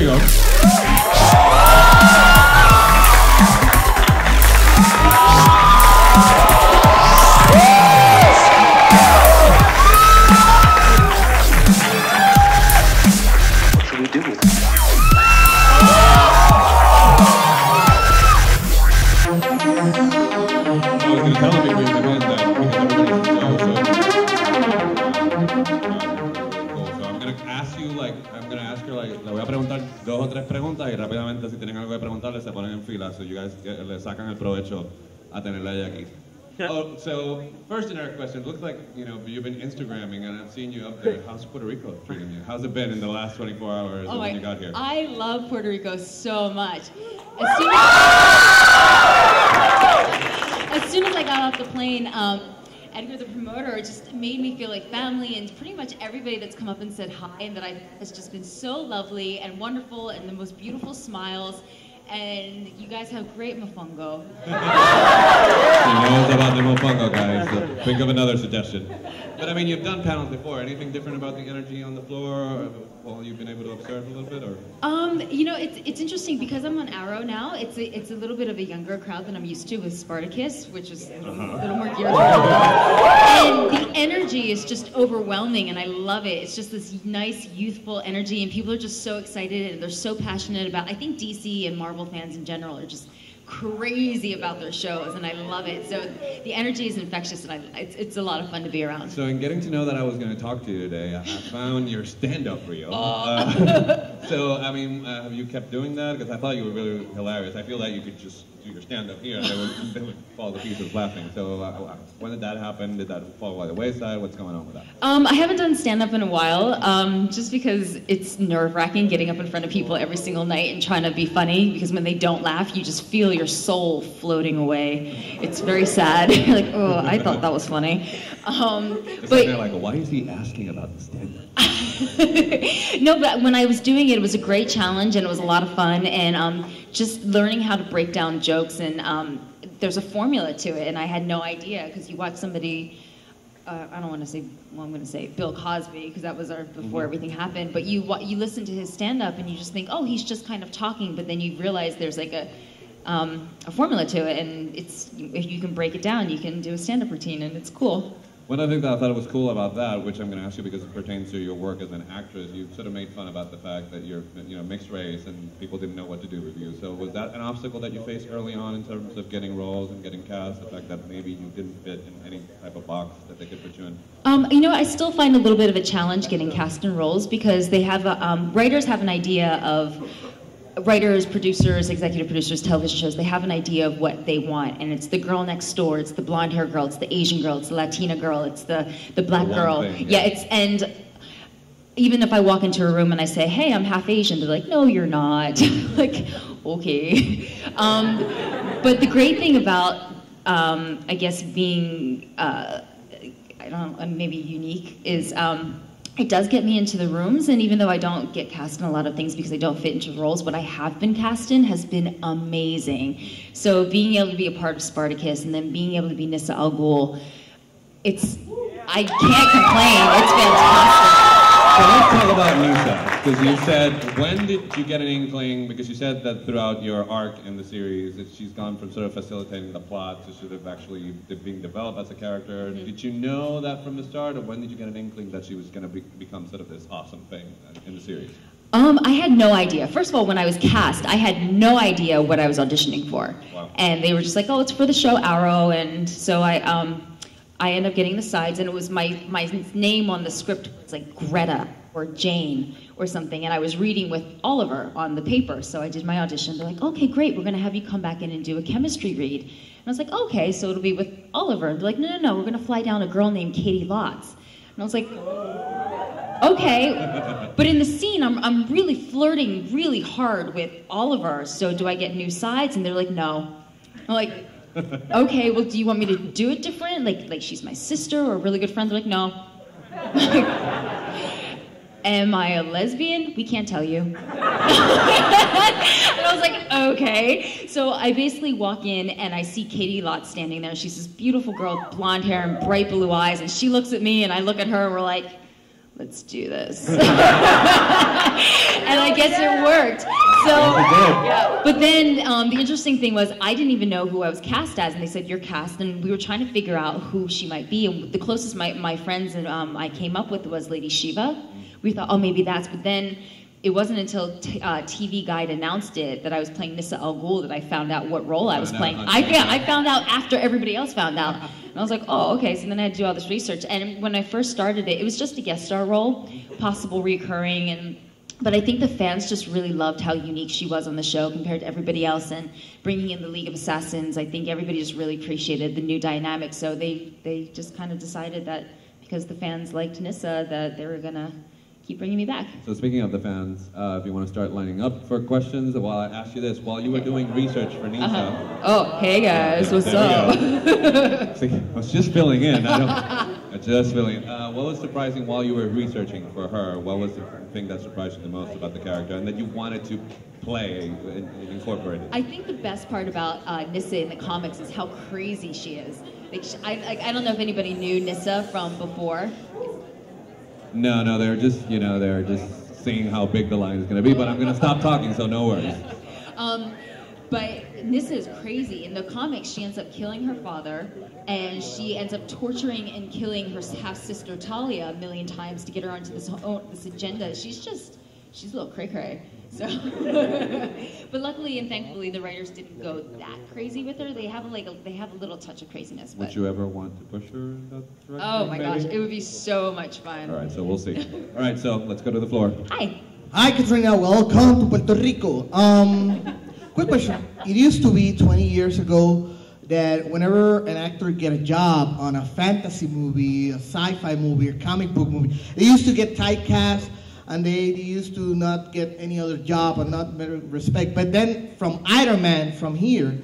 we go. Oh, so first generic question. It looks like you know you've been Instagramming and I've seen you up there. How's Puerto Rico treating you? How's it been in the last 24 hours Oh when my, you got here? I love Puerto Rico so much. As soon as, as, soon as I got off the plane, um, Edgar, the promoter, just made me feel like family, and pretty much everybody that's come up and said hi and that I has just been so lovely and wonderful, and the most beautiful smiles. And you guys have great mofongo. She knows about the mofongo, guys. So think of another suggestion. But I mean, you've done panels before. Anything different about the energy on the floor, or while you've been able to observe a little bit, or? Um, you know, it's it's interesting because I'm on Arrow now. It's a, it's a little bit of a younger crowd than I'm used to with Spartacus, which is a little, little more geared And the energy is just overwhelming, and I love it. It's just this nice youthful energy, and people are just so excited and they're so passionate about. I think DC and Marvel fans in general are just crazy about their shows, and I love it. So the energy is infectious, and I, it's, it's a lot of fun to be around. So in getting to know that I was going to talk to you today, I found your stand-up reel. Uh, so I mean, uh, have you kept doing that? Because I thought you were really hilarious. I feel like you could just do your stand-up here, and they would, they would fall to pieces laughing. So uh, when did that happen? Did that fall by the wayside? What's going on with that? Um, I haven't done stand up in a while, um, just because it's nerve wracking getting up in front of people every single night and trying to be funny. Because when they don't laugh, you just feel your soul floating away. It's very sad. You're like, oh, I thought that was funny. Um, but they're like, why is he asking about the stand-up? no, but when I was doing it, it was a great challenge and it was a lot of fun. And um, just learning how to break down jokes and um, there's a formula to it. And I had no idea because you watch somebody. Uh, I don't want to say. Well, I'm going to say Bill Cosby because that was our, before everything happened. But you you listen to his stand up and you just think, oh, he's just kind of talking. But then you realize there's like a um, a formula to it, and it's if you can break it down, you can do a stand up routine, and it's cool. One of the things that I thought was cool about that, which I'm going to ask you because it pertains to your work as an actress, you sort of made fun about the fact that you're, you know, mixed race and people didn't know what to do with you. So was that an obstacle that you faced early on in terms of getting roles and getting cast? The fact that maybe you didn't fit in any type of box that they could put you in? Um, you know, I still find a little bit of a challenge getting cast in roles because they have a, um, writers have an idea of writers, producers, executive producers, television shows. They have an idea of what they want, and it's the girl next door, it's the blonde hair girl, it's the Asian girl, it's the Latina girl, it's the the black The girl. thing, yeah. yeah. it's and. Even if I walk into a room and I say, "Hey, I'm half Asian," they're like, "No, you're not." like, okay. Um, but the great thing about, um, I guess, being uh, I don't know, maybe unique is um, it does get me into the rooms, and even though I don't get cast in a lot of things because I don't fit into roles, what I have been cast in has been amazing. So being able to be a part of Spartacus and then being able to be Nyssa Al Ghul, it's I can't complain. It's fantastic. So let's talk about Nyssa, because you said, when did you get an inkling, because you said that throughout your arc in the series, that she's gone from sort of facilitating the plot to sort of actually being developed as a character. Did you know that from the start, or when did you get an inkling that she was going to be- become sort of this awesome thing in the series? Um, I had no idea. First of all, when I was cast, I had no idea what I was auditioning for. Wow. And they were just like, "Oh, it's for the show Arrow," and so I, um, I ended up getting the sides, and it was my my name on the script. was like Greta or Jane or something, and I was reading with Oliver on the paper. So I did my audition. They're like, "Okay, great. We're gonna have you come back in and do a chemistry read." And I was like, "Okay, so it'll be with Oliver." And they're like, "No, no, no. We're gonna fly down a girl named Katie Lotz." And I was like, okay. But in the scene, I'm, I'm really flirting really hard with Oliver. So do I get new sides? And they're like, no. I'm like, okay, well, do you want me to do it different? Like, like she's my sister or really good friend? They're like, no. Am I a lesbian? We can't tell you. and I was like, okay. So I basically walk in and I see Katie Lotz standing there. She's this beautiful girl, blonde hair and bright blue eyes. And she looks at me and I look at her and we're like, let's do this. and I guess it worked. So, yeah. But then um, the interesting thing was I didn't even know who I was cast as, and they said you're cast, and we were trying to figure out who she might be. And the closest my, my friends and um, I came up with was Lady Shiva. We thought, oh, maybe that's. But then it wasn't until t- uh, TV Guide announced it that I was playing Nyssa Al Ghul that I found out what role I was Found out playing. on I, yeah, I found out after everybody else found out. And I was like, oh, okay. So then I had to do all this research. And when I first started it, it was just a guest star role, possible recurring. And but I think the fans just really loved how unique she was on the show compared to everybody else. And bringing in the League of Assassins, I think everybody just really appreciated the new dynamic. So they they just kind of decided that because the fans liked Nyssa, that they were gonna keep bringing me back. So speaking of the fans, uh, if you want to start lining up for questions, while I ask you this, while you were doing research for Nyssa, Uh-huh. Oh, hey guys, what's up? See, I was just filling in. I don't. I just filling in. Uh, what was surprising while you were researching for her? What was the thing that surprised you the most about the character, and that you wanted to play and, and incorporate it? I think the best part about uh, Nyssa in the comics is how crazy she is. Like, sh I, like, I don't know if anybody knew Nyssa from before. No, no, they're just you know they're just seeing how big the line is going to be. But I'm going to stop talking, so no worries. Um, but this is crazy. In the comics, she ends up killing her father, and she ends up torturing and killing her half sister Talia a million times to get her onto this this agenda. She's just she's a little cray cray. So, but luckily and thankfully, the writers didn't go that crazy with her. They have like a, they have a little touch of craziness. Would you ever want to push her in that direction? oh my gosh, it would be so much fun. All right, so we'll see. All right, so let's go to the floor. Hi. Hi, Katrina. Welcome to Puerto Rico. Um, quick question. It used to be 20 years ago that whenever an actor get a job on a fantasy movie, a sci-fi movie, or comic book movie, they used to get typecast and they, used to not get any other job and not respect. But then from Iron Man, from here,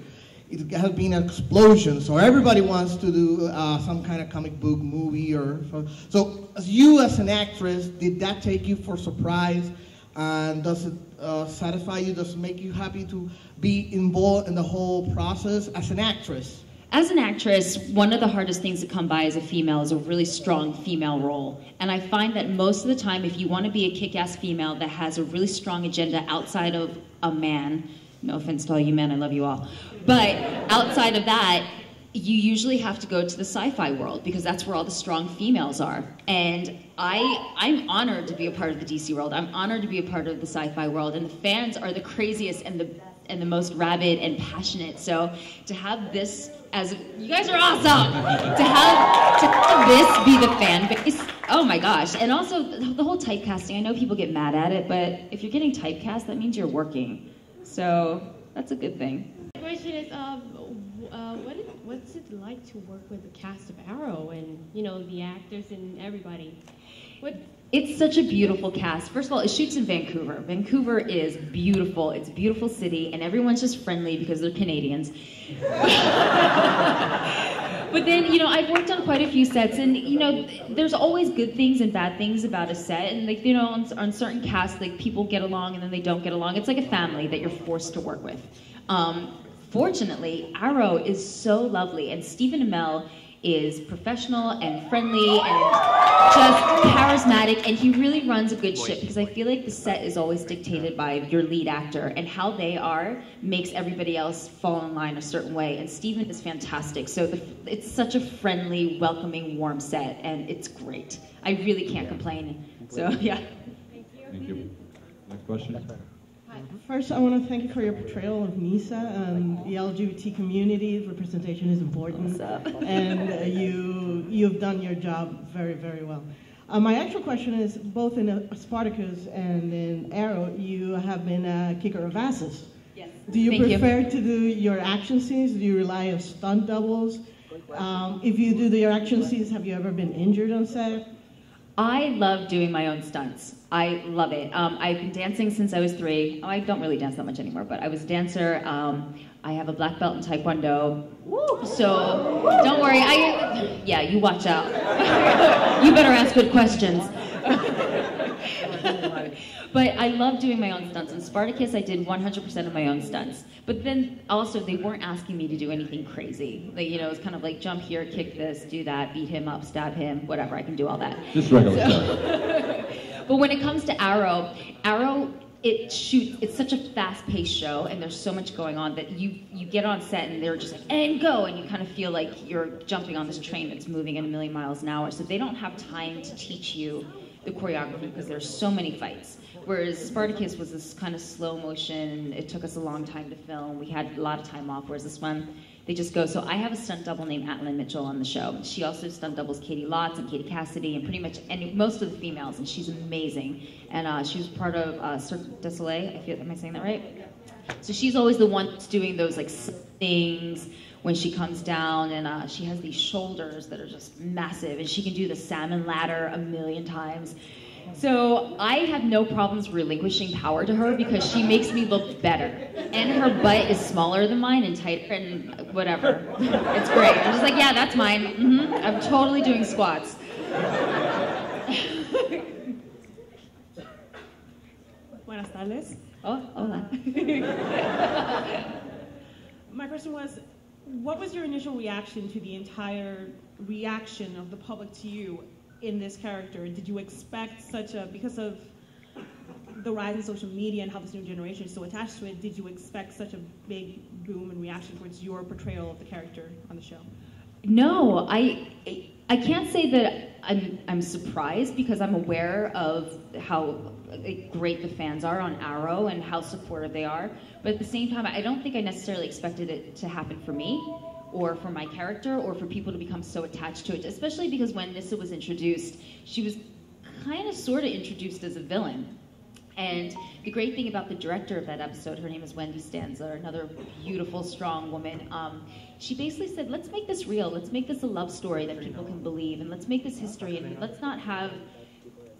it has been an explosion. So everybody wants to do uh, some kind of comic book movie or so. So as you as an actress, did that take you for surprise? And does it uh, satisfy you? Does it make you happy to be involved in the whole process as an actress? As an actress, one of the hardest things to come by as a female is a really strong female role. And I find that most of the time, if you want to be a kick ass female that has a really strong agenda outside of a man, no offense to all you men, I love you all, but outside of that, you usually have to go to the sci-fi world because that's where all the strong females are. And I, I'm honored to be a part of the DC world. I'm honored to be a part of the sci-fi world. And the fans are the craziest and the and the most rabid and passionate. So to have this as you guys are awesome. to have to have this be the fan base. Oh my gosh! And also the, whole typecasting. I know people get mad at it, but if you're getting typecast, that means you're working. So that's a good thing. The question is, um, uh, what is, what's it like to work with the cast of Arrow and you know the actors and everybody? What It's such a beautiful cast. First of all, it shoots in Vancouver. Vancouver is beautiful. It's a beautiful city, and everyone's just friendly because they're Canadians. but then, you know, I've worked on quite a few sets, and you know, there's always good things and bad things about a set. And like, you know, on, on certain casts, like people get along and then they don't get along. It's like a family that you're forced to work with. Um, fortunately, Arrow is so lovely, and Stephen Amell is professional and friendly and just charismatic, and he really runs a good ship because I feel like the set is always dictated by your lead actor, and how they are makes everybody else fall in line a certain way. And Stephen is fantastic, so the, it's such a friendly, welcoming, warm set, and it's great. I really can't complain. So yeah. Thank you. Next question. First, I want to thank you for your portrayal of Nyssa and the LGBT community. Representation is important, and uh, you you've done your job very very well. Uh, my actual question is, both in uh, Spartacus and in Arrow, you have been a kicker of asses. Yes. Do you Thank prefer to do your action scenes? Do you rely on stunt doubles? Um, if you do the, your action scenes, have you ever been injured on set? I love doing my own stunts. I love it. Um, I've been dancing since I was three. Oh, I don't really dance that much anymore, but I was a dancer. Um, I have a black belt in Taekwondo. Woo! So don't worry. I yeah, you watch out. you better ask good questions. but I love doing my own stunts. In Spartacus, I did 100% of my own stunts. But then also, they weren't asking me to do anything crazy. Like, you know, it's kind of like jump here, kick this, do that, beat him up, stab him, whatever. I can do all that. Just regular So- stuff. but when it comes to Arrow, Arrow it shoots. It's such a fast-paced show, and there's so much going on that you you get on set and they're just like and go, and you kind of feel like you're jumping on this train that's moving at a million miles an hour. So they don't have time to teach you the choreography because there's so many fights. Whereas Spartacus was this kind of slow motion. It took us a long time to film. We had a lot of time off. Whereas this one, they just go. So I have a stunt double named Atlin Mitchell on the show. She also stunt doubles Katie Lotz and Katie Cassidy and pretty much and most of the females, and she's amazing. And uh, she was part of uh, Cirque du Soleil. I feel, am I saying that right? So she's always the one that's doing those like things when she comes down, and uh, she has these shoulders that are just massive, and she can do the salmon ladder a million times. So I have no problems relinquishing power to her because she makes me look better, and her butt is smaller than mine and tighter and whatever. It's great. I'm just like, yeah, that's mine. hmm I'm totally doing squats. Buenas tardes. Oh, hola. My question was, what was your initial reaction to the entire reaction of the public to you in this character? Did you expect such a, because of the rise in social media and how this new generation is so attached to it, did you expect such a big boom and reaction towards your portrayal of the character on the show? No, I I can't say that I'm I'm surprised because I'm aware of how great the fans are on Arrow and how supportive they are. But at the same time, I don't think I necessarily expected it to happen for me or for my character or for people to become so attached to it. Especially because when Nyssa was introduced, she was kind of sort of introduced as a villain. And the great thing about the director of that episode, her name is Wendy Stanzler, another beautiful, strong woman. Um, she basically said, "Let's make this real. Let's make this a love story that people can believe, and let's make this history. And let's not have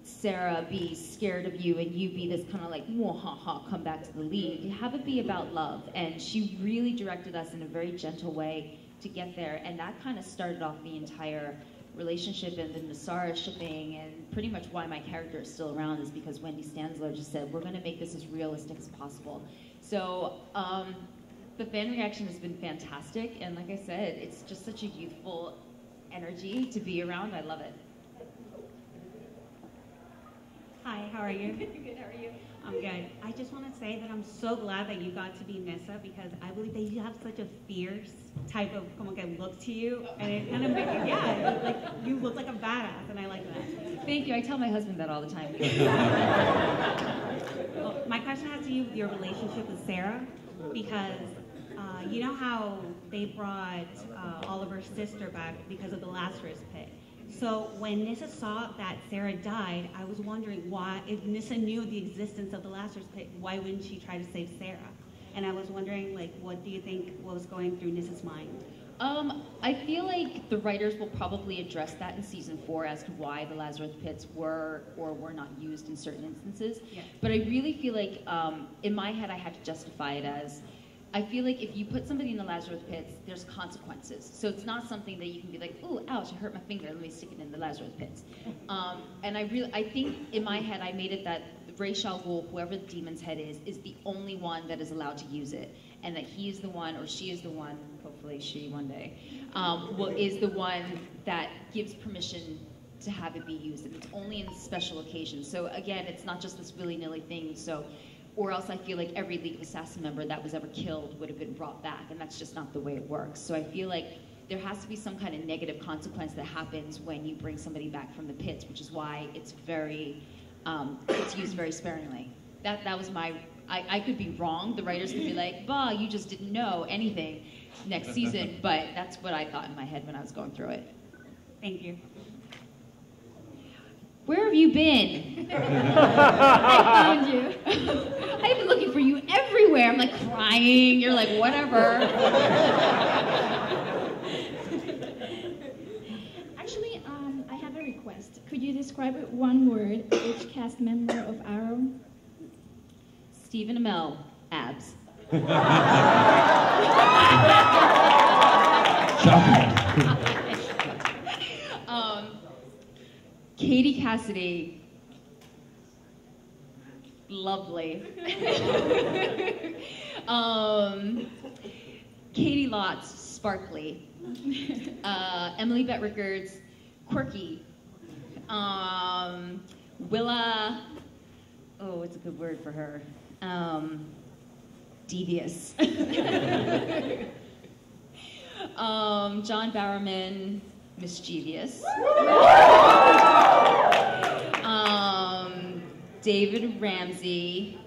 Sarah be scared of you and you be this kind of like, ha, ha, come back to the league. Have it be about love." And she really directed us in a very gentle way to get there, and that kind of started off the entire relationship and the Nyssara shipping and pretty much why my character is still around is because Wendy Stanzler just said we're going to make this as realistic as possible. So um, the fan reaction has been fantastic, and like I said, it's just such a youthful energy to be around. I love it. Hi, how are you? Good, how are you? I'm good. I just want to say that I'm so glad that you got to be Nyssa because I believe that you have such a fierce type of como que look to you, and it kind of makes yeah, like you look like a badass, and I like that. Thank you. I tell my husband that all the time. Well, my question has to do with your relationship with Sarah because uh, you know how they brought uh, Oliver's sister back because of the Lazarus pit. So when Nyssa saw that Sarah died, I was wondering why, if Nyssa knew the existence of the Lazarus pit, why wouldn't she try to save Sarah? And I was wondering, like, what do you think was going through Nyssa's mind? Um, I feel like the writers will probably address that in season four as to why the Lazarus pits were or were not used in certain instances. Yeah. But I really feel like um, in my head I had to justify it as I feel like if you put somebody in the Lazarus pits, there's consequences. So it's not something that you can be like, oh, ouch, I hurt my finger. Let me stick it in the Lazarus pits. Um, and I really, I think in my head I made it that Ra's al Ghul, whoever the demon's head is, is the only one that is allowed to use it, and that he is the one, or she is the one, hopefully she one day, um, will, is the one that gives permission to have it be used, and it's only in special occasions. So again, it's not just this willy-nilly thing. So, or else I feel like every League of Assassin member that was ever killed would have been brought back, and that's just not the way it works. So I feel like there has to be some kind of negative consequence that happens when you bring somebody back from the pits, which is why it's very, um, it's used very sparingly. That that was my. I, I could be wrong. The writers could be like, "Bah, you just didn't know anything." Next season, but that's what I thought in my head when I was going through it. Thank you. Where have you been? I found you. I've been looking for you everywhere. I'm like crying. You're like, whatever. Actually, um, I have a request. Could you describe with one word each cast member of Arrow? Stephen Amell, abs. um, Katie Cassidy, lovely. um, Katie Lotz, sparkly. Uh, Emily Bett Rickards, quirky. Um, Willa, oh, what's a good word for her? Um, devious. um, John Barrowman, mischievous. um, David Ramsey,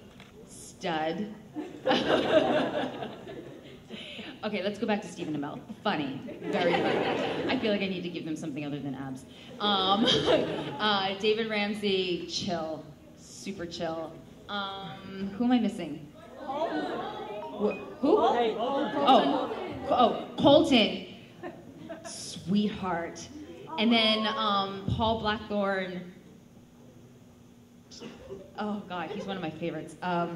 stud. okay, let's go back to Stephen Amell. Funny, very funny. I feel like I need to give them something other than abs. Um, uh, David Ramsey, chill, super chill. Um, who am I missing? Wh- Who? Oh, oh, Colton, sweetheart. And then um, Paul Blackthorne. Oh God, he's one of my favorites. Um,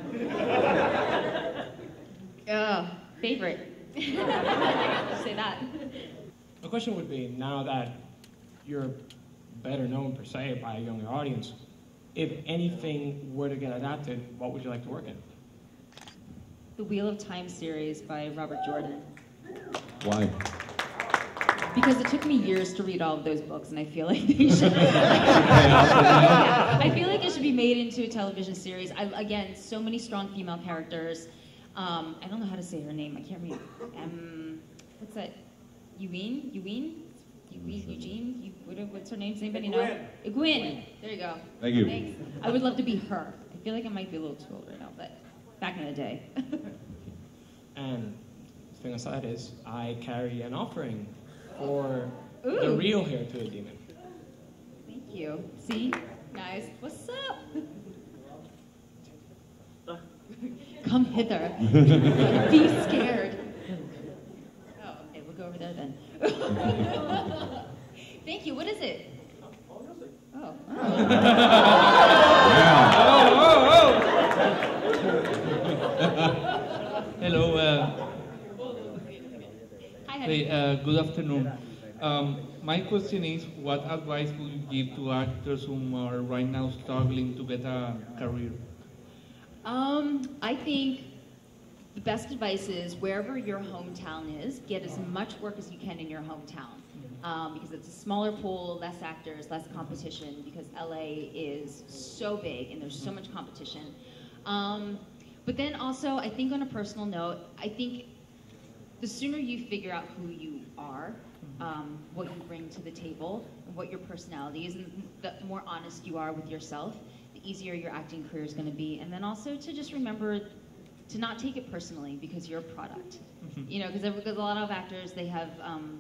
uh, favorite. Say that. The question would be now that you're better known per se by a younger audience, if anything were to get adapted, what would you like to work in? The Wheel of Time series by Robert Jordan. Why? Because it took me years to read all of those books, and I feel like they should. I feel like it should be made into a television series. I, again, so many strong female characters. Um, I don't know how to say her name. I can't read. Um, what's that? Eugene? Eugene? Eugene? Eugene? Eu- What's her name? Does anybody know? Egwene. There you go. Thank you. Thanks. I would love to be her. I feel like I might be a little too old right now, but back in the day. And the thing aside is, I carry an offering for the real heir to a demon. Thank you. See? Guys, what's up? Come hither. Be scared. Oh, okay, we'll go over there then. Thank you. What is it? Oh. Hello. Uh, Hi, hey, uh, good afternoon. Um, my question is, what advice would you give to actors who are right now struggling to get a career? Um, I think the best advice is wherever your hometown is, get as much work as you can in your hometown. Um, because it's a smaller pool, less actors, less competition, because LA is so big and there's so much competition. Um, but then also, I think on a personal note, I think the sooner you figure out who you are, um, what you bring to the table, and what your personality is, and the more honest you are with yourself, the easier your acting career is going to be. And then also to just remember to not take it personally because you're a product. You know, because a lot of actors they have um,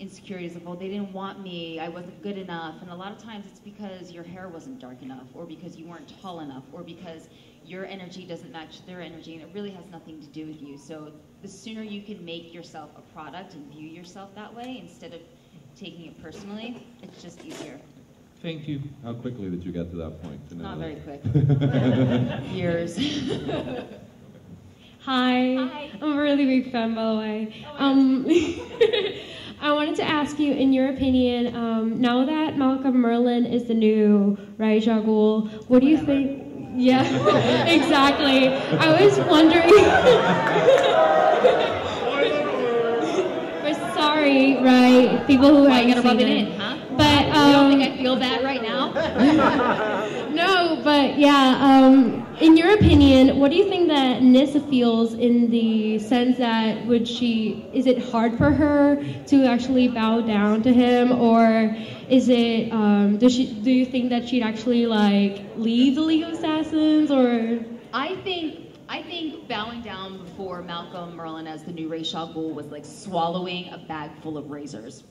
insecurities of, oh, they didn't want me, I wasn't good enough, and a lot of times it's because your hair wasn't dark enough, or because you weren't tall enough, or because your energy doesn't match their energy, and it really has nothing to do with you. So the sooner you can make yourself a product and view yourself that way instead of taking it personally, it's just easier. Thank you. How quickly did you get to that point? To know Not that? very quick. Years. Hi. Hi. I'm a really big fan, by the way. Um, I wanted to ask you, in your opinion, um, now that Malcolm Merlyn is the new Ra's al Ghul, what do you think? Yeah, exactly. I was wondering. We're sorry, right? People who you haven't rub it in, huh? But you um, don't think I feel that right now? but yeah, um, in your opinion, what do you think that Nyssa feels in the sense that would she, is it hard for her to actually bow down to him or is it, um, does she, do you think that she'd actually like leave the League of Assassins or? I think I think bowing down before Malcolm Merlyn as the new Ra's al Ghul was like swallowing a bag full of razors.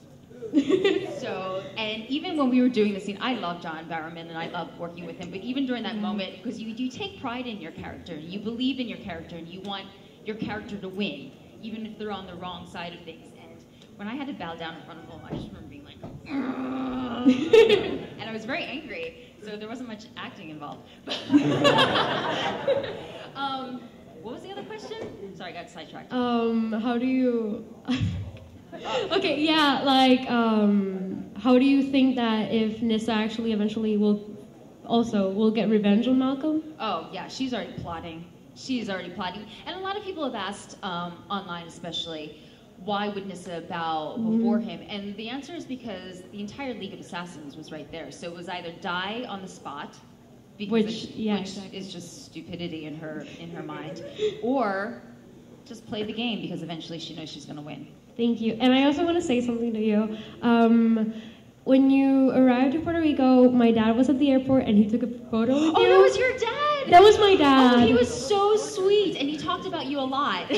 so, and even when we were doing the scene, I love John Barrowman and I love working with him. But even during that moment, because you you take pride in your character, and you believe in your character, and you want your character to win, even if they're on the wrong side of things. And when I had to bow down in front of him, I just remember being like, and I was very angry. So there wasn't much acting involved. um, what was the other question? Sorry, I got sidetracked. Um, how do you? okay, yeah, like, um, how do you think that if Nyssa actually eventually will also will get revenge on Malcolm? Oh, yeah, she's already plotting. She's already plotting. And a lot of people have asked, um, online especially, why would Nyssa bow before Mhm. him? And the answer is because the entire League of Assassins was right there. So it was either die on the spot, because Which- it- yeah, which exactly. is just stupidity in her in her mind, or just play the game because eventually she knows she's going to win. Thank you. And I also want to say something to you. Um, when you arrived in Puerto Rico, my dad was at the airport and he took a photo with Oh, you. that was your dad. That was my dad. Oh, he was so sweet, and he talked about you a lot. I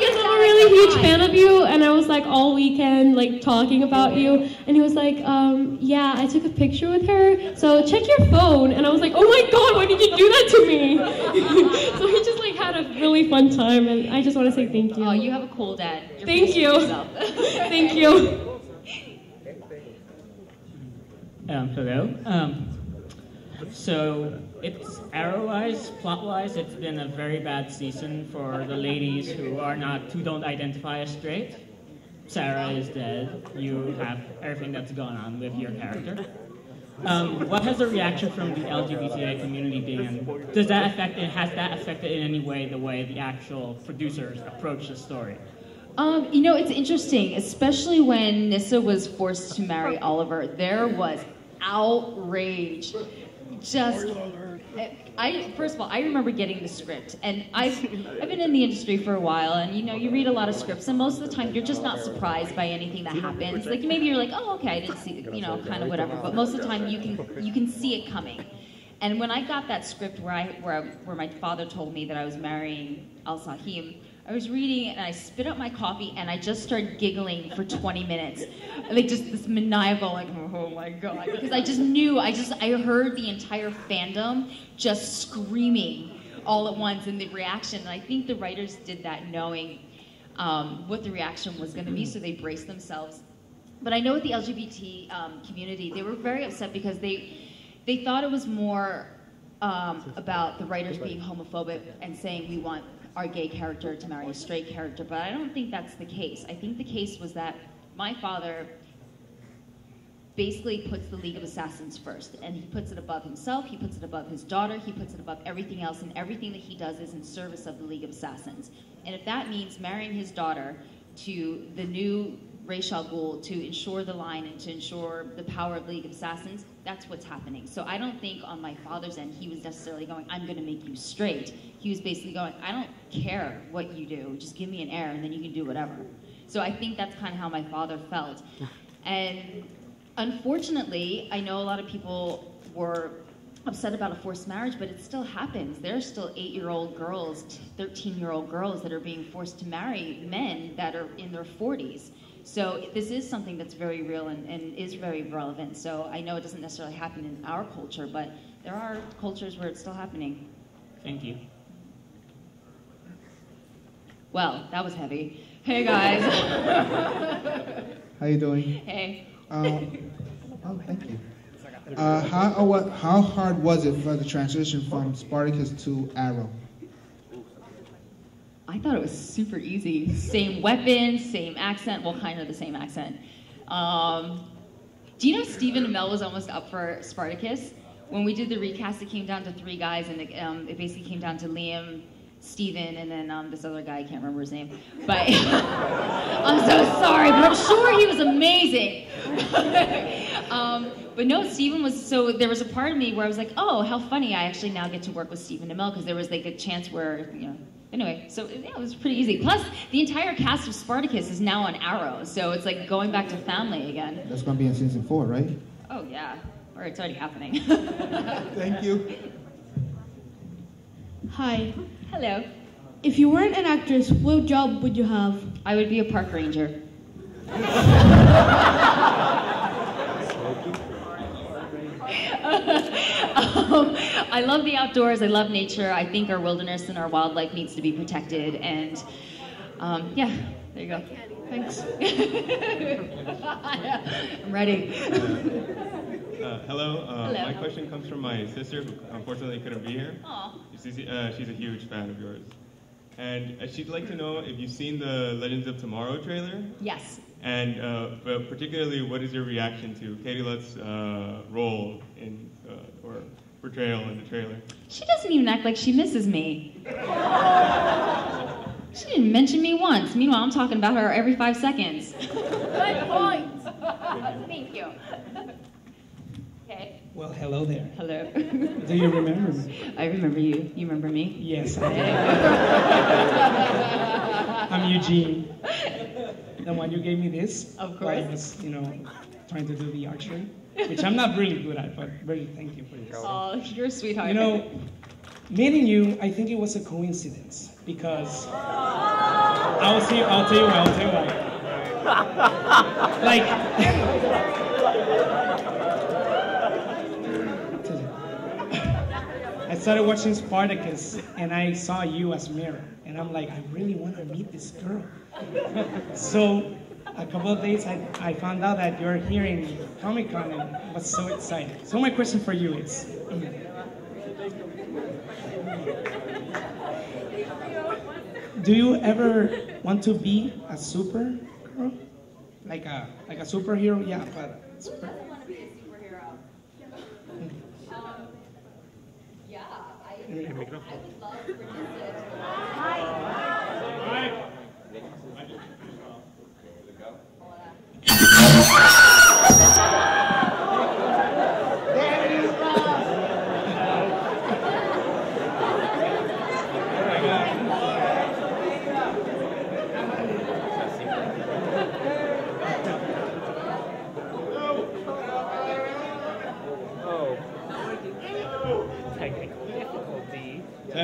guess I'm a really huge fan of you, and I was like all weekend like talking about you, and he was like, um, "Yeah, I took a picture with her, so check your phone." And I was like, "Oh my God, why did you do that to me?" so he just like had a really fun time, and I just want to say thank you. Oh, you have a cool dad. You're Thank you. thank you. Um, hello. Um, so it's arrow-wise, plot-wise, it's been a very bad season for the ladies who are not, who don't identify as straight. Sarah is dead. You have everything that's gone on with your character. Um, what has the reaction from the LGBTI community been? Does that affect? It? Has that affected in any way the way the actual producers approach the story? Um, you know, it's interesting, especially when Nyssa was forced to marry Oliver. There was outrage. Just, I first of all, I remember getting the script, and I've I've been in the industry for a while, and you know, you read a lot of scripts, and most of the time you're just not surprised by anything that happens. Like maybe you're like, oh, okay, I didn't see, you know, kind of whatever. But most of the time you can you can see it coming. And when I got that script where I where I, where my father told me that I was marrying Al Sah-him, I was reading and I spit out my coffee and I just started giggling for 20 minutes, like just this maniacal like oh my god. Because I just knew I just I heard the entire fandom just screaming all at once and the reaction. And I think the writers did that knowing um, what the reaction was going to be so they braced themselves. But I know with the LGBT um, community they were very upset because they they thought it was more um, about the writers being homophobic and saying we want our gay character to marry a straight character, but I don't think that's the case. I think the case was that my father basically puts the League of Assassins first, and he puts it above himself, he puts it above his daughter, he puts it above everything else, and everything that he does is in service of the League of Assassins. And if that means marrying his daughter to the new Ra's al Ghul to ensure the line and to ensure the power of League of Assassins, that's what's happening. So I don't think on my father's end he was necessarily going, I'm going to make you straight. He was basically going, I don't care what you do, just give me an heir and then you can do whatever. So I think that's kind of how my father felt. And unfortunately, I know a lot of people were upset about a forced marriage, but it still happens. There are still eight year old girls, 13 year old girls that are being forced to marry men that are in their 40s. So this is something that's very real and, and is very relevant. So I know it doesn't necessarily happen in our culture, but there are cultures where it's still happening. Thank you. Well, that was heavy. Hey guys. How you doing? hey. Um, oh, thank you. Uh, how, how hard was it for the transition from Spartacus to Arrow? I thought it was super easy. Same weapon, same accent. Well, kind of the same accent. Um, do you know Stephen Amell was almost up for Spartacus? When we did the recast, it came down to three guys, and it, um, it basically came down to Liam, Stephen, and then um, this other guy, I can't remember his name. But I'm so sorry, but I'm sure he was amazing. um, but no, Stephen was so. There was a part of me where I was like, oh, how funny! I actually now get to work with Stephen Amell because there was like a chance where you know. Anyway, so yeah, it was pretty easy. Plus, the entire cast of Spartacus is now on Arrow, so it's like going back to family again. That's going to be in season four, right? Oh yeah, or it's already happening. Thank you. Hi. Hello. If you weren't an actress, what job would you have? I would be a park ranger. um, I love the outdoors. I love nature. I think our wilderness and our wildlife needs to be protected. And um, yeah, there you go. Thanks. I'm ready. Uh, hello. Uh, Hello. My question comes from my sister, who unfortunately couldn't be here. She's, uh, she's a huge fan of yours. And uh, she'd like to know if you've seen the Legends of Tomorrow trailer. Yes. And uh, particularly, what is your reaction to Katie Lotz's uh, role in uh, or portrayal in the trailer? She doesn't even act like she misses me. She didn't mention me once. Meanwhile, I'm talking about her every five seconds. Good point. Thank you. Okay. Well, hello there. Hello. Do you remember me? I remember you. You remember me? Yes, I do. I'm Eugene. The one you gave me this. Of while I was, you know, trying to do the archery, which I'm not really good at, but really thank you for this. Oh, you're a sweetheart. You know, meeting you, I think it was a coincidence because I'll see. I'll tell you why. I'll tell you why. Like. started watching Spartacus and I saw you as Mira, and I'm like, I really want to meet this girl. so, a couple of days I, I found out that you're here in Comic Con and was so excited. So, my question for you is Do you ever want to be a superhero? Like a like a superhero? Yeah, but super. Technical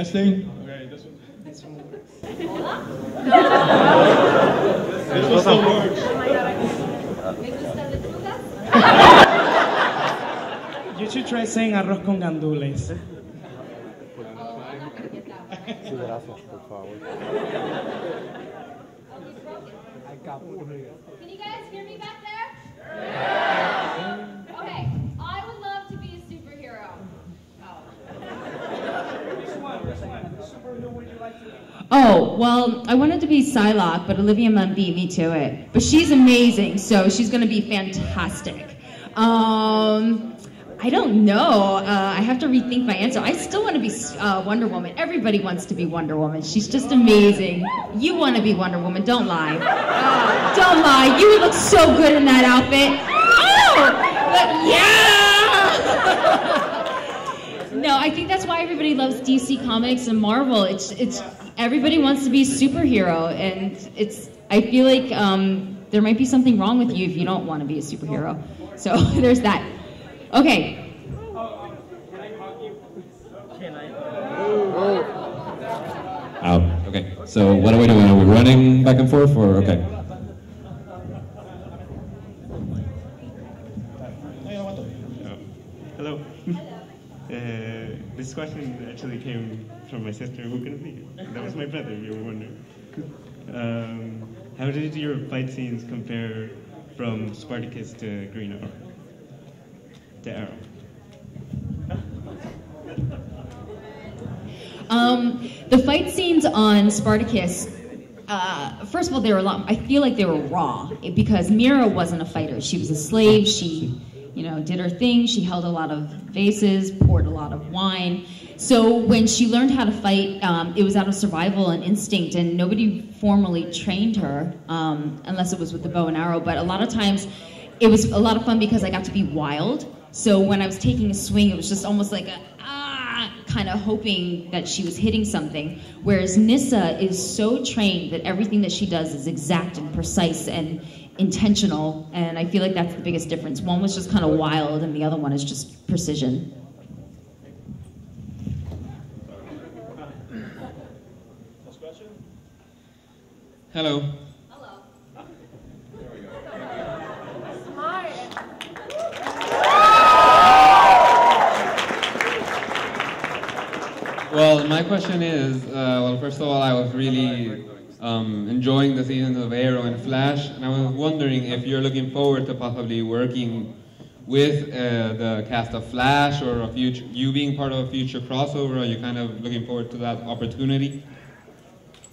difficulty. Testing. Okay, this one. This one works. This one still works. You should try saying arroz con gandules. Oh, Can you guys hear me back there? Okay, I would love to be a superhero. Oh, well, I wanted to be Psylocke, but Olivia Munn beat me to it. But she's amazing, so she's going to be fantastic. Um, I don't know. Uh, I have to rethink my answer. I still want to be uh, Wonder Woman. Everybody wants to be Wonder Woman. She's just amazing. You want to be Wonder Woman, don't lie. Uh, don't lie. You would look so good in that outfit. Oh, but yeah! I think that's why everybody loves DC Comics and Marvel. It's it's everybody wants to be a superhero, and it's. I feel like um, there might be something wrong with you if you don't want to be a superhero. So there's that. Okay. Out. Okay. So what are we doing? Are we running back and forth or okay? Hello. Uh, this question actually came from my sister who couldn't be. That was my brother, you were wondering. Um, how did your fight scenes compare from Spartacus to Green Arrow? To Arrow? Um, the fight scenes on Spartacus, uh, first of all, they were a lot. I feel like they were raw because Mira wasn't a fighter. She was a slave. She, you know, did her thing. She held a lot of vases, poured a lot of wine. So when she learned how to fight, um, it was out of survival and instinct, and nobody formally trained her um, unless it was with the bow and arrow. But a lot of times, it was a lot of fun because I got to be wild. So when I was taking a swing, it was just almost like a ah, kind of hoping that she was hitting something. Whereas Nyssa is so trained that everything that she does is exact and precise and intentional. And I feel like that's the biggest difference. One was just kind of wild, and the other one is just precision. Hello. Hello. Hi. Well, my question is, uh, well, first of all, I was really um, enjoying the seasons of Arrow and Flash, and I was wondering if you're looking forward to possibly working with uh, the cast of Flash or a future, you being part of a future crossover. Are you kind of looking forward to that opportunity?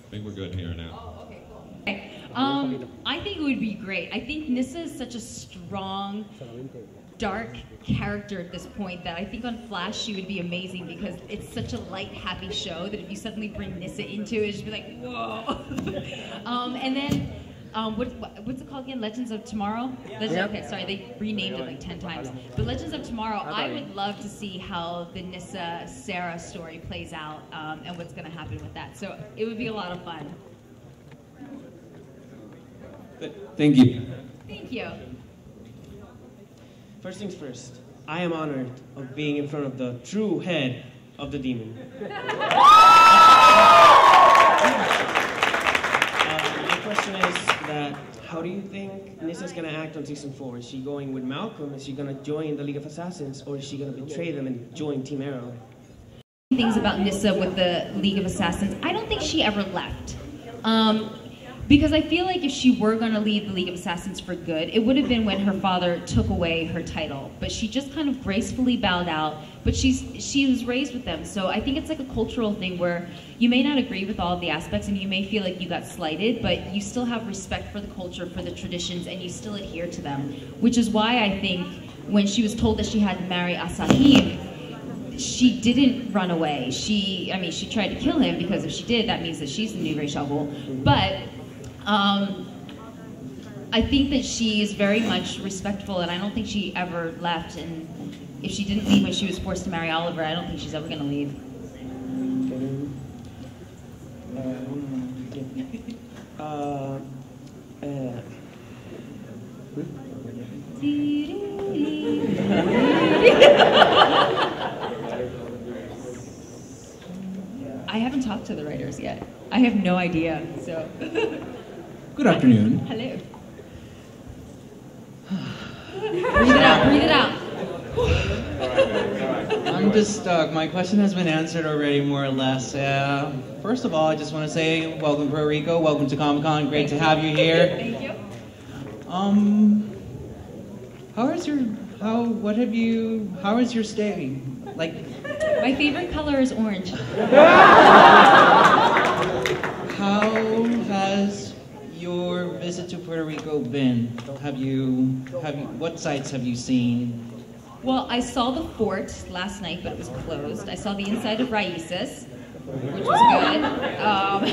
I think we're good here now. Um, I think it would be great. I think Nyssa is such a strong, dark character at this point that I think on Flash she would be amazing because it's such a light, happy show that if you suddenly bring Nyssa into it, she'd be like, whoa. um, and then, um, what, what- what's it called again? Legends of Tomorrow? Legends, Yep. Okay, sorry, they renamed it like 10 times. But Legends of Tomorrow, I would love to see how the Nyssa Sarah story plays out um, and what's going to happen with that. So it would be a lot of fun. Thank you. Thank you. First things first, I am honored of being in front of the true head of the demon. Uh, my question is that how do you think Nyssa's gonna act on season four? Is she going with Malcolm? Is she gonna join the League of Assassins, or is she gonna betray them and join Team Arrow? things about Nyssa with the League of Assassins. I don't think she ever left. Um, because I feel like if she were going to leave the League of Assassins for good, it would have been when her father took away her title. But she just kind of gracefully bowed out. But she's she was raised with them, so I think it's like a cultural thing where you may not agree with all of the aspects, and you may feel like you got slighted, but you still have respect for the culture, for the traditions, and you still adhere to them. Which is why I think when she was told that she had to marry Al Sah-him, she didn't run away. She, I mean, she tried to kill him because if she did, that means that she's the new Ra's al Ghul. But um, I think that she is very much respectful, and I don't think she ever left. And if she didn't leave when she was forced to marry Oliver, I don't think she's ever going to leave. Uh, uh, I haven't talked to the writers yet. I have no idea. So. Good afternoon. Hello. breathe it out. Breathe it out. I'm just stuck. My question has been answered already, more or less. Uh, first of all, I just want to say welcome, Puerto Rico. Welcome to Comic Con. Great to have you here. Thank you. Um, how is your how? What have you? How is your stay? Like, My favorite color is orange. how has your visit to Puerto Rico been? Have you have you? What sites have you seen? Well, I saw the fort last night, but it was closed. I saw the inside of Raices, which was good. Um,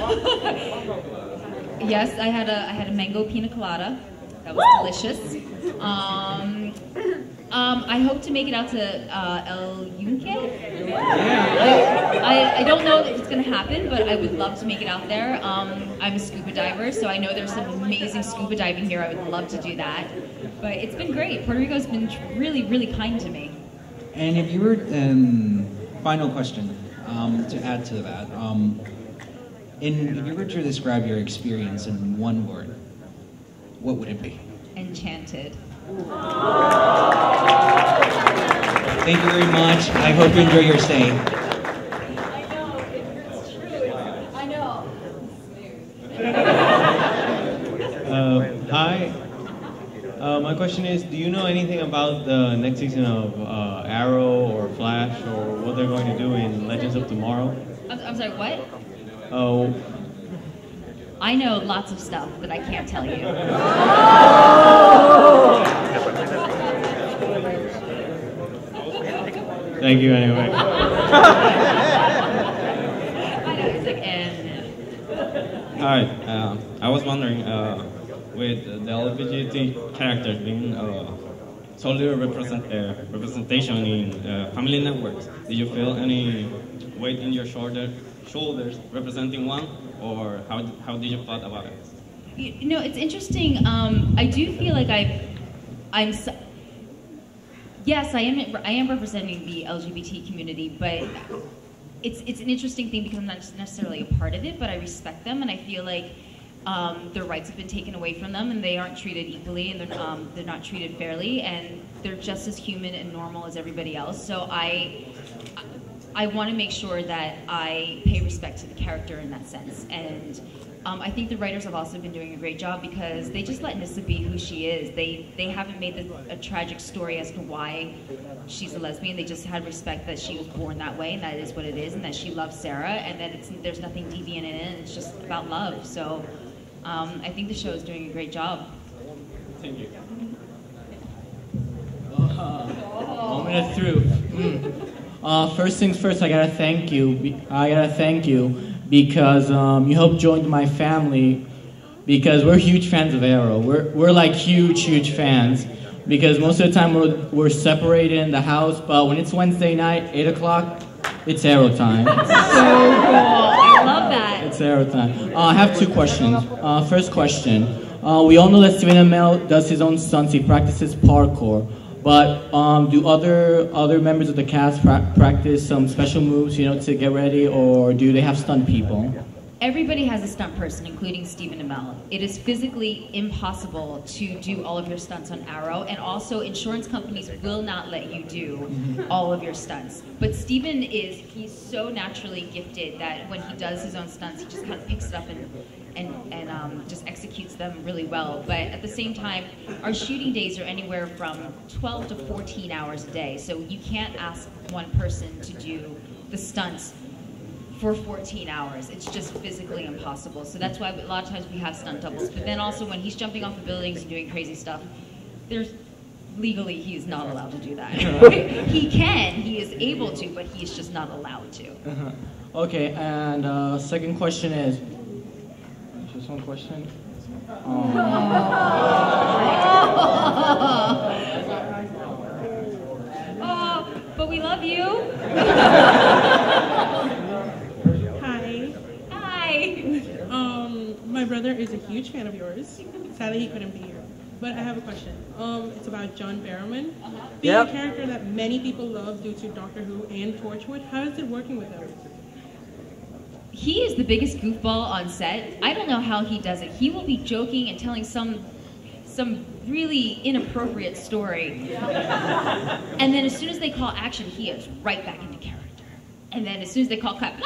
yes, I had a I had a mango pina colada. That was delicious. Um, um, I hope to make it out to uh, El Yunque. I, I, I don't know if it's going to happen, but I would love to make it out there. Um, I'm a scuba diver, so I know there's some amazing scuba diving here. I would love to do that. But it's been great. Puerto Rico's been really, really kind to me. And if you were, um, final question um, to add to that, um, in, if you were to describe your experience in one word, what would it be? Enchanted. Thank you very much. I hope you enjoy your stay. I know. It's true. I know. uh, hi. Uh, my question is, do you know anything about the next season of uh, Arrow or Flash or what they're going to do in Legends of Tomorrow? I'm, I'm sorry, what? Oh, I know lots of stuff that I can't tell you. thank you anyway. I know, it's like, and Hi, uh, I was wondering, uh, with the LGBT characters being uh, solely represent, uh, representation in uh, family networks, did you feel any weight in your shoulder, shoulders representing one, or how, how did you thought about it? You know, it's interesting. Um, I do feel like I've, I'm. Yes, I am. I am representing the LGBT community, but it's it's an interesting thing because I'm not necessarily a part of it, but I respect them, and I feel like um, their rights have been taken away from them, and they aren't treated equally, and they're um, they're not treated fairly, and they're just as human and normal as everybody else. So I. I want to make sure that I pay respect to the character in that sense. And um, I think the writers have also been doing a great job because they just let Nyssa be who she is. They they haven't made the, a tragic story as to why she's a lesbian. They just had respect that she was born that way and that is what it is, and that she loves Sarah, and that it's there's nothing deviant in it. And it's just about love. So. um, I think the show is doing a great job. Thank you. Moment of truth. Mm. Uh, first things first, I gotta thank you. I gotta thank you because um, you helped join my family. Because we're huge fans of Arrow. We're we're like huge, huge fans. Because most of the time we're we're separated in the house, but when it's Wednesday night, eight o'clock, it's Arrow time. So cool. I love that. It's Arrow time. Uh, I have two questions. Uh, first question. Uh, we all know that Stephen Amell does his own stunts. He practices parkour. But um, do other other members of the cast pra- practice some special moves, you know, to get ready, or do they have stunt people? Everybody has a stunt person, including Stephen Amell. It is physically impossible to do all of your stunts on Arrow, and also insurance companies will not let you do all of your stunts. But Stephen is, he's so naturally gifted that when he does his own stunts, he just kind of picks it up and, and, and um, just executes them really well. But at the same time, our shooting days are anywhere from 12 to 14 hours a day, so you can't ask one person to do the stunts for 14 hours. It's just physically impossible. So that's why a lot of times we have stunt doubles. But then also when he's jumping off of buildings and doing crazy stuff, there's legally he is not allowed to do that. he can, he is able to, but he's just not allowed to. Uh-huh. Okay, and uh, second question is, just one question. Um, oh, but we love you. Hi. Hi. Um, my brother is a huge fan of yours. Sadly, he couldn't be here. But I have a question. Um, it's about John Barrowman. Being Yep. a character that many people love due to Doctor Who and Torchwood, how is it working with him? He is the biggest goofball on set. I don't know how he does it. He will be joking and telling some some really inappropriate story. and then as soon as they call action, he is right back into character. And then as soon as they call cut,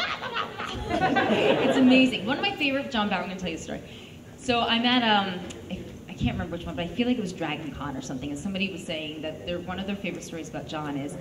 it's amazing. One of my favorite John Barrowman, I'm gonna tell you a story. So I'm at um I, I can't remember which one, but I feel like it was Dragon Con or something, and somebody was saying that one of their favorite stories about John is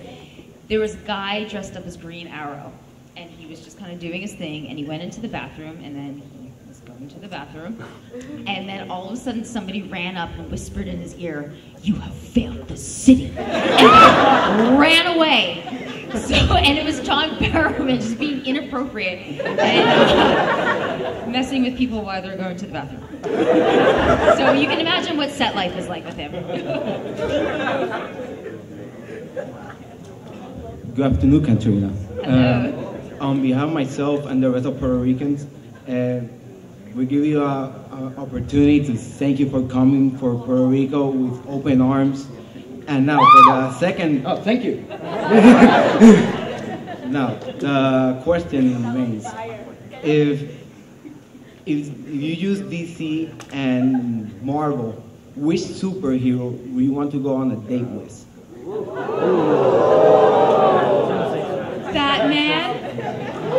there was a guy dressed up as Green Arrow, and he was just kind of doing his thing, and he went into the bathroom, and then he was going to the bathroom, and then all of a sudden somebody ran up and whispered in his ear, "You have failed the city," and ran away. So, and it was John Barrowman just being inappropriate and uh, messing with people while they're going to the bathroom. So you can imagine what set life is like with him. Good afternoon, Katrina. Uh, on behalf of myself and the rest of Puerto Ricans, uh, we give you an opportunity to thank you for coming for Puerto Rico with open arms. And now for the second. Oh, thank you. now the question remains: If if you use DC and Marvel, which superhero would you want to go on a date with? Batman.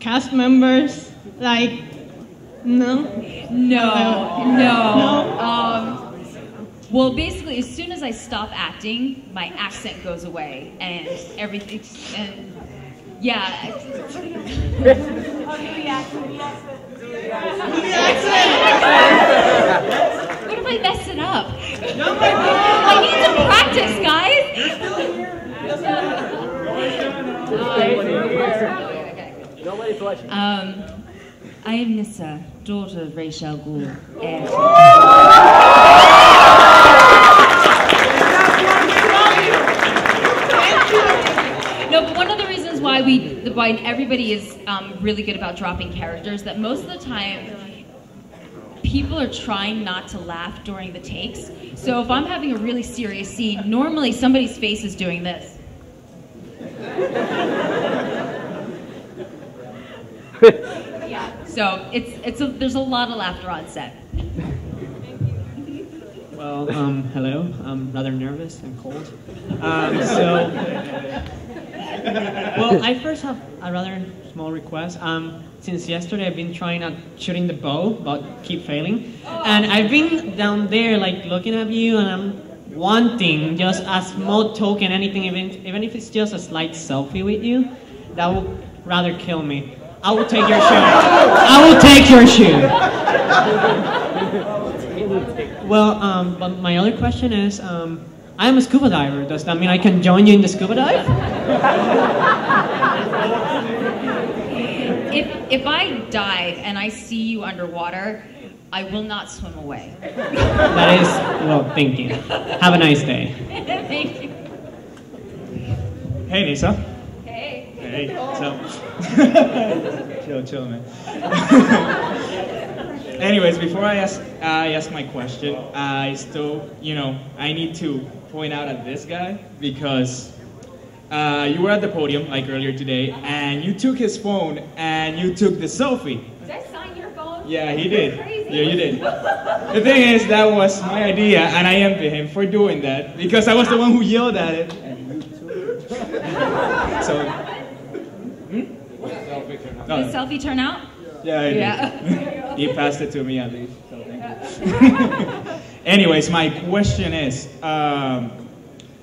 cast members? Like, no? No, no. Um, well, basically, as soon as I stop acting, my accent goes away, and everything. And yeah. What if I mess it up? I need some practice, guys. Um, I am Nyssa, daughter of Ra's al Ghul, and no, but one of the reasons why we, why everybody is um, really good about dropping characters. That most of the time, people are trying not to laugh during the takes. So if I'm having a really serious scene, normally somebody's face is doing this. Yeah. So it's it's a, there's a lot of laughter on set. Thank you. Well, um, hello. I'm rather nervous and cold. Um, so, well, I first have a rather small request. Um, since yesterday, I've been trying out shooting the bow, but keep failing. And I've been down there, like looking at you, and I'm wanting just a small token, anything, even even if it's just a slight selfie with you. That would rather kill me. I will take your shoe. I will take your shoe. Well, um, but my other question is, um, I am a scuba diver. Does that mean I can join you in the scuba dive? If if I dive and I see you underwater, I will not swim away. That is, well, thank you. Have a nice day. Thank you. Hey, Nyssa. Hey. Hey, what's up? chill, chill, man. Anyways, before I ask, I ask my question, I still, you know, I need to point out at this guy because uh, you were at the podium like earlier today, and you took his phone and you took the selfie. Did I sign your phone? Yeah, he did. Crazy. Yeah, you did. The thing is, that was my idea, and I envy him for doing that because I was the one who yelled at it. So, Did No. the selfie turn out? yeah, I. Yeah. he passed it to me at least. So thank you. Anyways, my question is, um,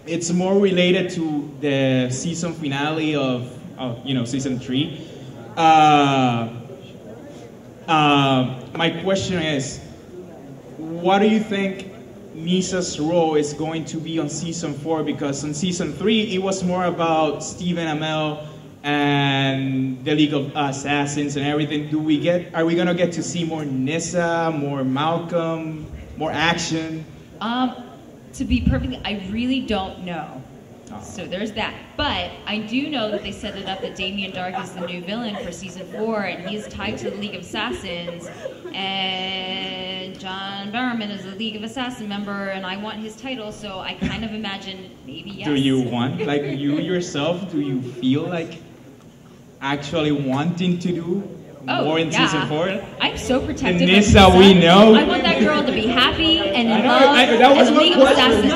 it's more related to the season finale of, of you know, season three. Uh, uh, my question is, what do you think Nyssa's role is going to be on season four? Because on season three, it was more about Stephen Amell and the League of Assassins and everything. Do we get? Are we gonna get to see more Nyssa, more Malcolm, more action? Um, to be perfectly, I really don't know. So there's that. But I do know that they set it up that Damien Darhk is the new villain for season four, and he's tied to the League of Assassins. And John Barrowman is a League of Assassin member, and I want his title, so I kind of imagine maybe yes. Do you want, like you yourself, do you feel like actually wanting to do Oh, more in yeah. season four? I'm so protective. The of Nyssa we know. I want that girl to be happy and in I know, love I- that was and the my League question.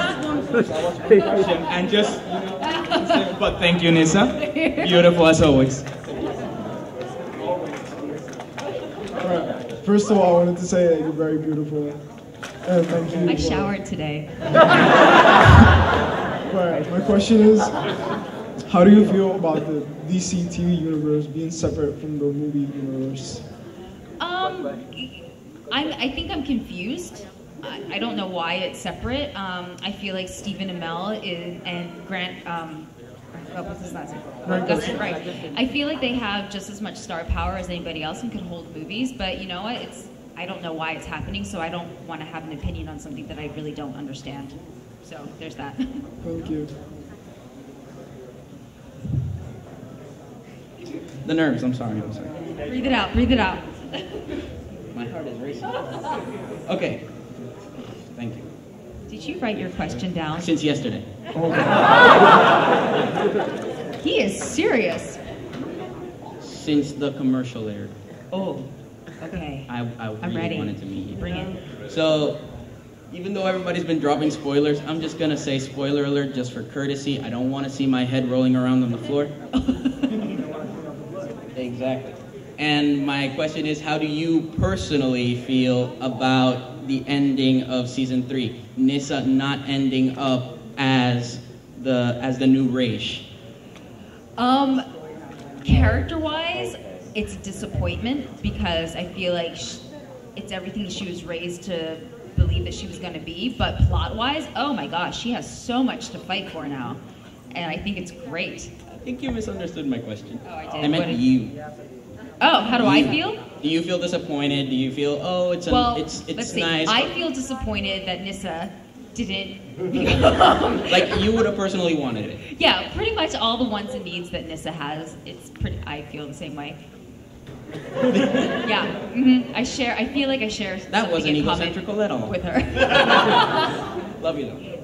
Assassins. and just, you know, but thank you, Nyssa. Beautiful as always. First of all, I wanted to say that you're very beautiful. And thank you. I showered today. Right, my question is how do you feel about the DC TV universe being separate from the movie universe? Um, I'm, I think I'm confused. I, I don't know why it's separate. Um, I feel like Stephen Amell is, and Grant, um, what was his last name? Grant Gustin. right. I feel like they have just as much star power as anybody else and can hold movies, but you know what? It's, I don't know why it's happening, so I don't want to have an opinion on something that I really don't understand. So there's that. Thank you. The nerves, I'm sorry, I'm sorry. breathe it out, breathe it out. My heart is racing. Okay. Thank you. Did you write your question down? Since yesterday. He is serious. Since the commercial aired. Oh, okay. I, I I'm really ready. wanted to meet you. Bring it. So, even though everybody's been dropping spoilers, I'm just gonna say spoiler alert just for courtesy. I don't want to see my head rolling around on the floor. exactly. And my question is, how do you personally feel about the ending of season three? Nyssa not ending up as the as the new Ra's. Um, character-wise, it's disappointment because I feel like sh- it's everything she was raised to believe that she was going to be. But plot-wise, oh my gosh, she has so much to fight for now, and I think it's great. I think you misunderstood my question. Oh, I did. I meant you. Oh, how do I feel? Do you feel disappointed? Do you feel, oh, it's an, well, it's it's let's see. nice? I feel disappointed that Nyssa didn't. Like you would have personally wanted it. yeah, pretty much all the wants and needs that Nyssa has. It's pretty. I feel the same way. yeah, hmm I share. I feel like I share. That wasn't egocentrical at all. with her. Love you though.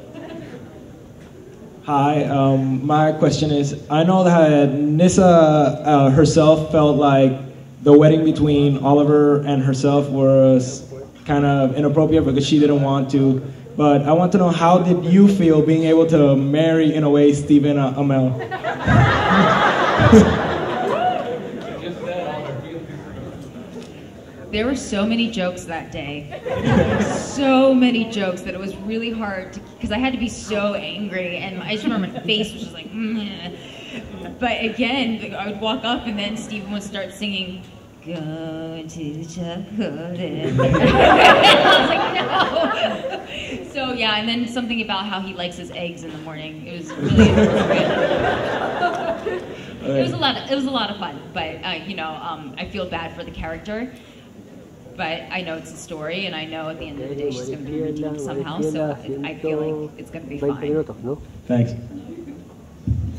Hi, um, my question is I know that Nyssa uh, herself felt like the wedding between Oliver and herself was kind of inappropriate because she didn't want to. But I want to know how did you feel being able to marry, in a way, Stephen uh, Amell? There were so many jokes that day. so many jokes that it was really hard to, because I had to be so angry, and I just remember my face was just like, "Meh." but again, I would walk up, and then Stephen would start singing, Go to chocolate. I was like, no. So yeah, and then something about how he likes his eggs in the morning. It was really inappropriate. It was a lot. Of, it was a lot of fun, but uh, you know, um, I feel bad for the character. But I know it's a story, and I know at the end of the day she's going to be redeemed somehow. So I feel like it's going to be 20 fine. Thanks.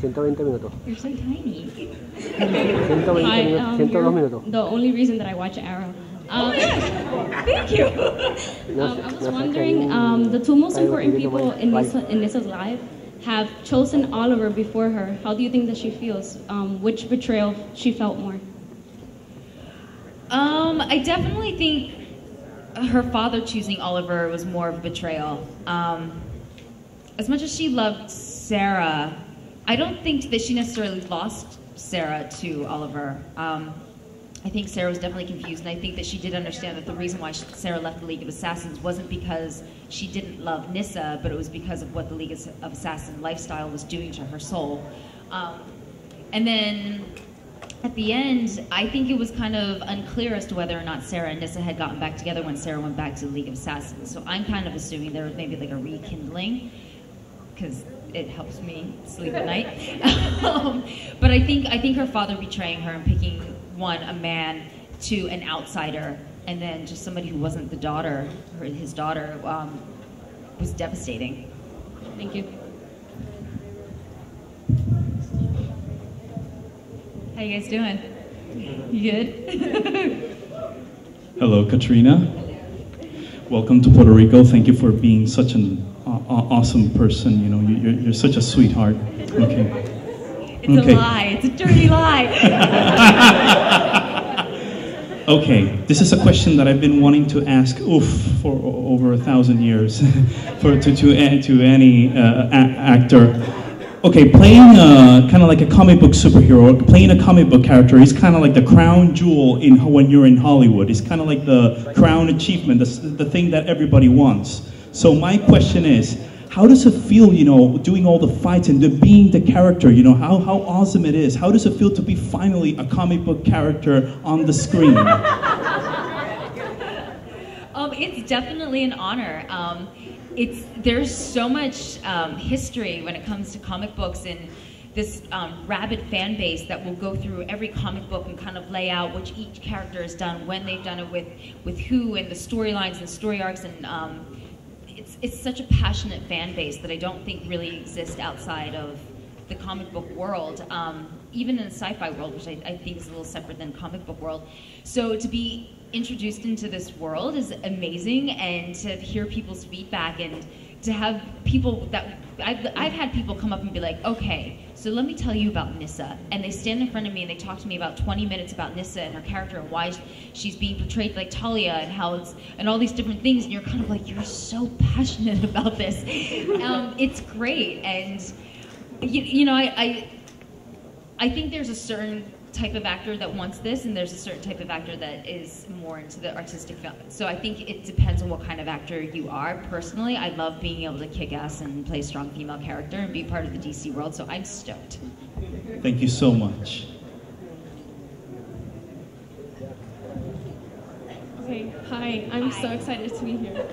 120 minutos. You're so tiny. 120 Hi, um, 102 you're minutos. the only reason that I watch Arrow. Um, Thank you. Um, I was wondering, um, the two most important people in, tomo- Nyssa, in Nyssa's life have chosen Oliver before her. How do you think that she feels? Um, which betrayal she felt more? Um, I definitely think her father choosing Oliver was more of a betrayal. Um, as much as she loved Sarah, I don't think that she necessarily lost Sarah to Oliver. Um, I think Sarah was definitely confused, and I think that she did understand that the reason why Sarah left the League of Assassins wasn't because she didn't love Nyssa, but it was because of what the League of Assassin lifestyle was doing to her soul. Um, and then at the end, I think it was kind of unclear as to whether or not Sarah and Nyssa had gotten back together when Sarah went back to the League of Assassins. So I'm kind of assuming there was maybe like a rekindling, because it helps me sleep at night. um, but I think I think her father betraying her and picking one a man to an outsider, and then just somebody who wasn't the daughter, or his daughter, um, was devastating. Thank you. How you guys doing? You good? Hello, Katrina. Welcome to Puerto Rico. Thank you for being such an uh, awesome person. You know, you- you're, you're such a sweetheart. Okay. It's Okay. a lie. It's a dirty lie. Okay, this is a question that I've been wanting to ask, oof, for over a thousand years, for to to, to any uh, a- actor. Okay, playing kind of like a comic book superhero, playing a comic book character is kind of like the crown jewel in when you're in Hollywood. It's kind of like the crown achievement, the, the thing that everybody wants. So my question is, how does it feel, you know, doing all the fights and the, being the character, you know, how, how awesome it is? How does it feel to be finally a comic book character on the screen? Um, it's definitely an honor. Um, it's there's so much um, history when it comes to comic books and this um, rabid fan base that will go through every comic book and kind of lay out which each character has done, when they've done it with with who, and the storylines and story arcs, and um, it's it's such a passionate fan base that I don't think really exists outside of the comic book world, um, even in the sci-fi world, which I, I think is a little separate than comic book world. So to be introduced into this world is amazing, and to hear people's feedback and to have people that I've, I've had people come up and be like, okay, so let me tell you about Nyssa, and they stand in front of me and they talk to me about 20 minutes about Nyssa and her character and why she's being portrayed like Talia and how it's and all these different things, and you're kind of like, you're so passionate about this. Um, it's great, and you, you know, I, I I think there's a certain type of actor that wants this, and there's a certain type of actor that is more into the artistic film. So I think it depends on what kind of actor you are. Personally, I love being able to kick ass and play a strong female character and be part of the DC world. So I'm stoked. Thank you so much. Okay, hi. I'm so excited to be here.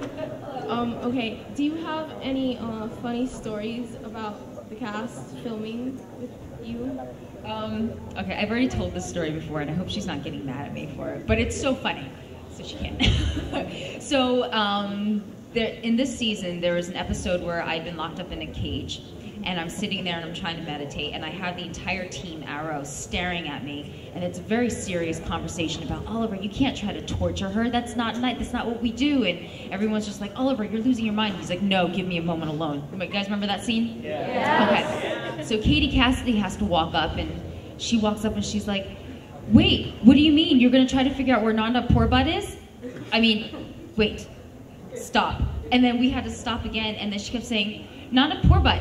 Um, okay, do you have any uh, funny stories about the cast filming with you? Um, okay, I've already told this story before, and I hope she's not getting mad at me for it. But it's so funny, so she can't. so um, there, in this season, there was an episode where I'd been locked up in a cage, and I'm sitting there and I'm trying to meditate, and I have the entire team Arrow staring at me, and it's a very serious conversation about Oliver. You can't try to torture her. That's not nice. That's not what we do. And everyone's just like, Oliver, you're losing your mind. He's like, No, give me a moment alone. You guys remember that scene? Yeah. Okay. So Katie Cassidy has to walk up, and she walks up and she's like, Wait, what do you mean? You're gonna try to figure out where Nanda Porbat is? I mean, wait, stop. And then we had to stop again, and then she kept saying, Nanda Porbat.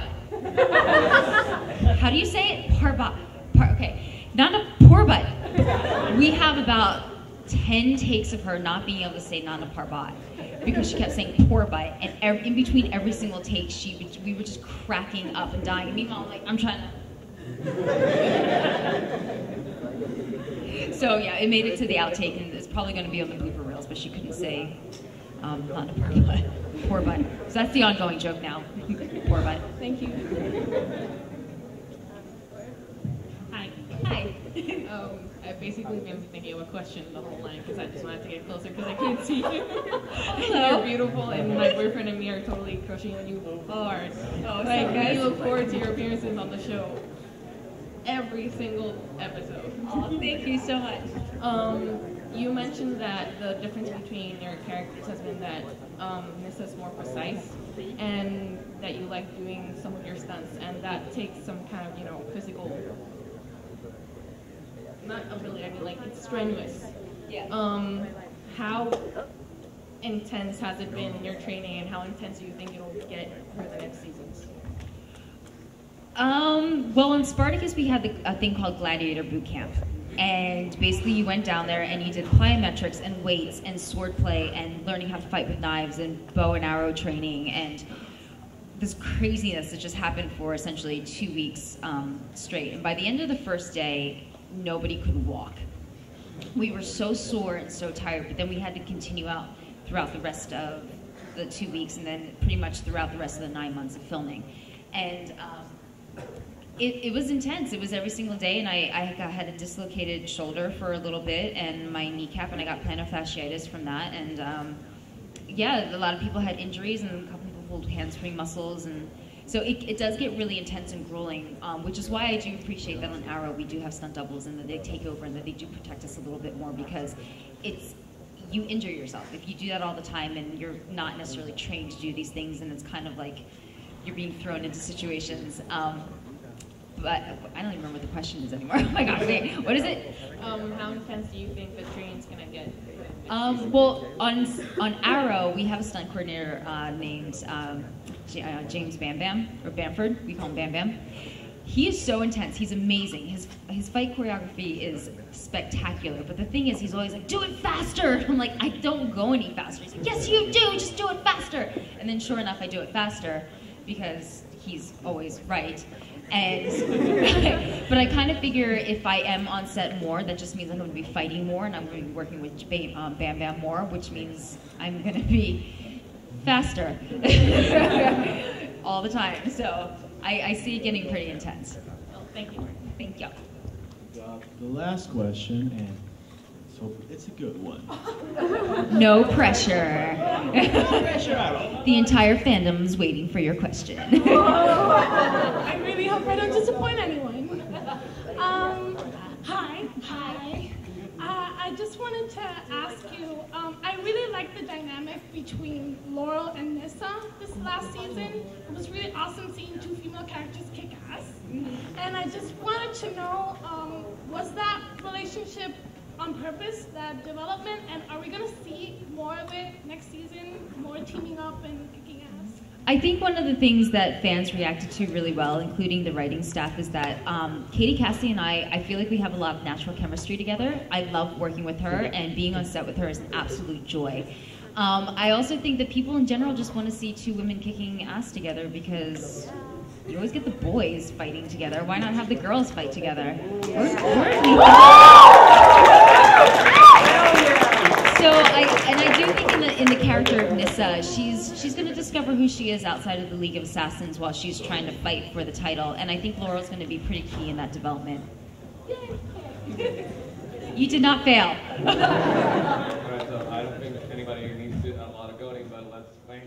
How do you say it? Parbat. Par, okay. Nanda Porbat. We have about 10 takes of her not being able to say Nanda Parbat because she kept saying Porbat, and ev- in between every single take, she we were just cracking up and dying. And meanwhile, I'm like, I'm trying to. So yeah, it made it to the outtake, and it's probably going to be on the blooper reels, but she couldn't say um, Nanda Parbat. Porbat. So that's the ongoing joke now. Poor Porbat. Thank you. Hi. Hi. um, I've basically been thinking of a question the whole line because I just wanted to get closer because I can't see you. Hello. You're beautiful, and my boyfriend and me are totally crushing on you hard. Oh, like, we look forward to your appearances on the show every single episode. Oh, thank you so much. Um, you mentioned that the difference between your characters has been that um, Nyssa's more precise, and that you like doing some of your stunts, and that takes some kind of you know physical, not ability. I mean like it's strenuous. Yeah. Um, how intense has it been in your training, and how intense do you think it'll get for the next seasons? Um, well, in Spartacus, we had the, a thing called Gladiator Boot Camp. And basically, you went down there and you did plyometrics and weights and swordplay and learning how to fight with knives and bow and arrow training and this craziness that just happened for essentially two weeks um, straight. And by the end of the first day, nobody could walk. We were so sore and so tired, but then we had to continue out throughout the rest of the two weeks and then pretty much throughout the rest of the nine months of filming. And um, it, it was intense. It was every single day, and I, I got, had a dislocated shoulder for a little bit, and my kneecap, and I got plantar fasciitis from that. And um, yeah, a lot of people had injuries, and a couple people pulled hamstring muscles, and so it, it does get really intense and grueling. Um, which is why I do appreciate that on Arrow we do have stunt doubles, and that they take over, and that they do protect us a little bit more because it's you injure yourself if you do that all the time, and you're not necessarily trained to do these things, and it's kind of like you're being thrown into situations. Um, but I don't even remember what the question is anymore. Oh my god, wait, what is it? Um, how intense do you think the training's gonna get? Um, well, on on Arrow, we have a stunt coordinator uh, named um, uh, James Bam Bam or Bamford. We call him Bam Bam. He is so intense. He's amazing. His his fight choreography is spectacular. But the thing is, he's always like, "Do it faster." I'm like, "I don't go any faster." He's like, "Yes, you do. Just do it faster." And then, sure enough, I do it faster because he's always right. And but I kind of figure if I am on set more, that just means I'm going to be fighting more, and I'm going to be working with Bam um, Bam, Bam more, which means I'm going to be faster all the time. So I, I see it getting pretty intense. Well, Thank you. Thank you. The last question, and so it's a good one. No pressure. pressure at all. The entire fandom's waiting for your question. I really hope I don't disappoint anyone. Um, hi, hi. I just wanted to ask you. Um, I really liked the dynamic between Laurel and Nyssa this last season. It was really awesome seeing two female characters kick ass. And I just wanted to know, um, was that relationship on purpose, that development, and are we gonna see more of it next season? More teaming up and? I think one of the things that fans reacted to really well, including the writing staff, is that um, Katie Cassidy and I, I feel like we have a lot of natural chemistry together. I love working with her, and being on set with her is an absolute joy. Um, I also think that people in general just want to see two women kicking ass together because you always get the boys fighting together. Why not have the girls fight together? We're- So I and I do think in the character of Nyssa, she's she's going to discover who she is outside of the League of Assassins while she's trying to fight for the title, and I think Laurel's going to be pretty key in that development. You did not fail. All right, so I don't think anybody needs to do a lot of but let's thank.